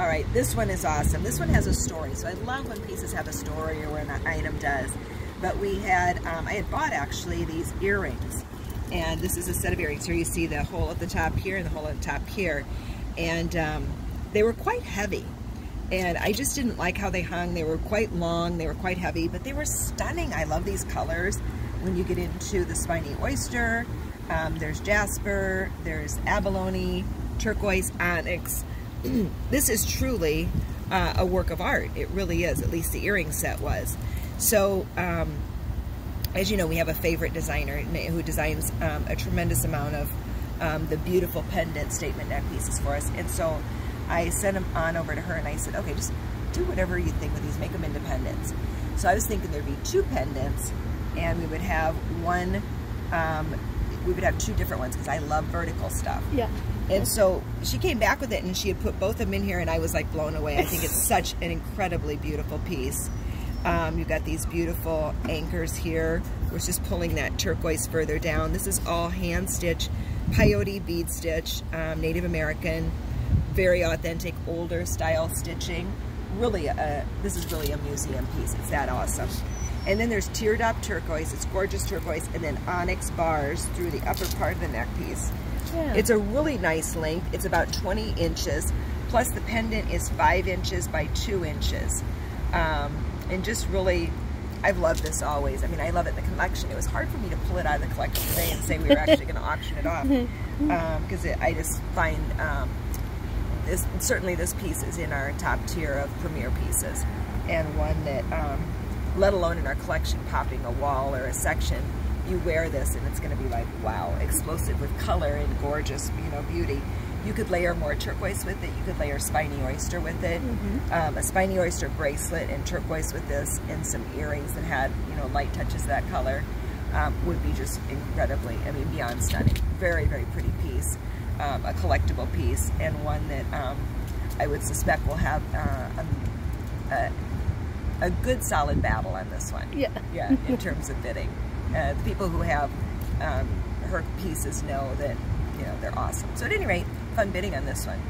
All right, this one is awesome. This one has a story. So I love when pieces have a story or when an item does. But we had, um, I had bought actually these earrings. And this is a set of earrings. Here you see the hole at the top here and the hole at the top here. And um, they were quite heavy. And I just didn't like how they hung. They were quite long, they were quite heavy, but they were stunning. I love these colors. When you get into the spiny oyster, um, there's jasper, there's abalone, turquoise, onyx. this is truly uh, a work of art. It really is, at least the earring set was. So, um, as you know, we have a favorite designer who designs um, a tremendous amount of um, the beautiful pendant statement neck pieces for us. And so I sent them on over to her and I said, okay, just do whatever you think with these, make them independents. So I was thinking there'd be two pendants and we would have one, um, we would have two different ones because I love vertical stuff. Yeah. And so she came back with it and she had put both of them in here and I was like blown away. I think it's such an incredibly beautiful piece. Um, you've got these beautiful anchors here. We're just pulling that turquoise further down. This is all hand stitch, peyote bead stitch, um, Native American, very authentic, older style stitching. Really, a, this is really a museum piece. It's that awesome. And then there's tiered up turquoise. It's gorgeous turquoise. And then onyx bars through the upper part of the neck piece. Yeah. It's a really nice length. It's about 20 inches. Plus the pendant is five inches by two inches. Um, and just really, I've loved this always. I mean, I love it in the collection. It was hard for me to pull it out of the collection today and say we were actually going to auction it off. Because um, I just find um, this, certainly this piece is in our top tier of premier pieces. And one that, um, let alone in our collection, popping a wall or a section, you wear this and it's going to be like, wow, explosive with color and gorgeous, you know, beauty. You could layer more turquoise with it. You could layer spiny oyster with it. Mm -hmm. um, a spiny oyster bracelet and turquoise with this and some earrings that had, you know, light touches of that color um, would be just incredibly, I mean, beyond stunning. Very, very pretty piece. Um, a collectible piece and one that um, I would suspect will have uh, a, a, good solid battle on this one. Yeah. Yeah, in terms of bidding. Uh, the people who have um, her pieces know that, you know, they're awesome. So at any rate, fun bidding on this one.